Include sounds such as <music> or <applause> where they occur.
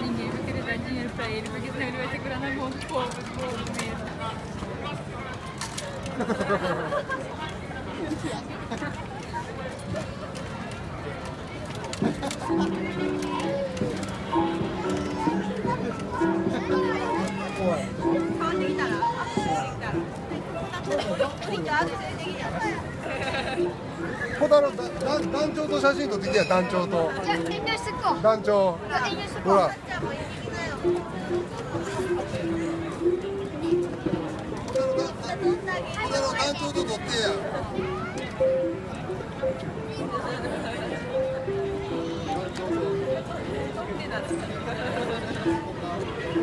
Ninguém vai querer dar dinheiro pra ele, porque senão ele vai segurar na mão do povo, do povo mesmo. <laughs> 小太郎だだ団長と写真撮ってきてや団長と。じゃあ遠慮しとこう。団長。ほら。団長と撮ってや。団長と